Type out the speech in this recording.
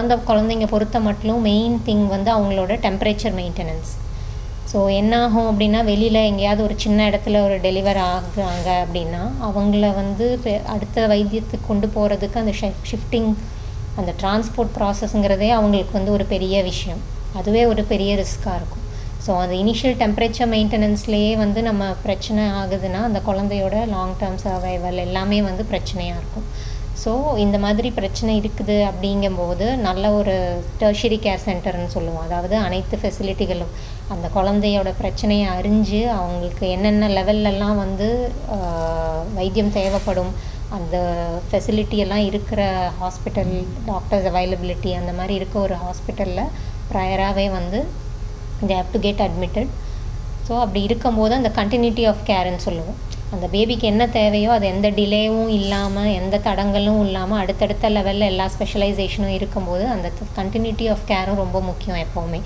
பிறந்த குழந்தைங்க பொறுத்த மட்டும் மெயின் திங் வந்து அவங்களோட டெம்பரேச்சர் மெயின்டெனன்ஸ் ஸோ என்னாகும் அப்படின்னா வெளியில் எங்கேயாவது ஒரு சின்ன இடத்துல ஒரு டெலிவர் ஆகுறாங்க அப்படின்னா அவங்கள வந்து அடுத்த வைத்தியத்துக்கு கொண்டு போகிறதுக்கு அந்த ஷிஃப்டிங் அந்த டிரான்ஸ்போர்ட் ப்ராசஸ்ங்கிறதே அவங்களுக்கு வந்து ஒரு பெரிய விஷயம். அதுவே ஒரு பெரிய ரிஸ்க்காக இருக்கும். ஸோ அந்த இனிஷியல் டெம்பரேச்சர் மெயின்டெனன்ஸ்லேயே வந்து நம்ம பிரச்சனை ஆகுதுன்னா அந்த குழந்தையோட லாங் டேர்ம் சர்வைவல் எல்லாமே வந்து பிரச்சனையாக இருக்கும். ஸோ இந்த மாதிரி பிரச்சனை இருக்குது அப்படிங்கும்போது நல்ல ஒரு டெர்ஷரி கேர் சென்டர்னு சொல்லுவோம். அதாவது அனைத்து ஃபெசிலிட்டிகளும் அந்த குழந்தையோட பிரச்சனையை அறிஞ்சு அவங்களுக்கு என்னென்ன லெவல்லலாம் வந்து வைத்தியம் தேவைப்படும் அந்த ஃபெசிலிட்டியெல்லாம் இருக்கிற ஹாஸ்பிட்டல் டாக்டர்ஸ் அவைலபிலிட்டி அந்த மாதிரி இருக்க ஒரு ஹாஸ்பிட்டலில் ப்ரையராகவே வந்து they have to get admitted so அப்படி இருக்கும்போது அந்த கண்டினியூட்டி ஆஃப் கேர்ன்னு சொல்லுவோம். அந்த பேபிக்கு என்ன தேவையோ அது எந்த டிலேவும் இல்லாமல் எந்த தடங்களும் இல்லாமல் அடுத்தடுத்த லெவலில் எல்லா ஸ்பெஷலைசேஷனும் இருக்கும்போது அந்த கண்டினியூட்டி ஆஃப் கேரும் ரொம்ப முக்கியம் எப்போவுமே.